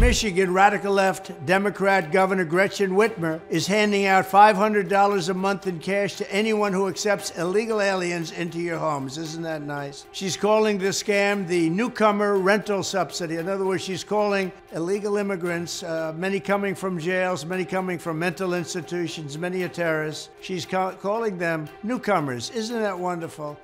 Michigan, radical left Democrat Governor Gretchen Whitmer is handing out $500 a month in cash to anyone who accepts illegal aliens into your homes. Isn't that nice? She's calling the scam the newcomer rental subsidy. In other words, she's calling illegal immigrants, uh, many coming from jails, many coming from mental institutions, many are terrorists. She's ca- calling them newcomers. Isn't that wonderful?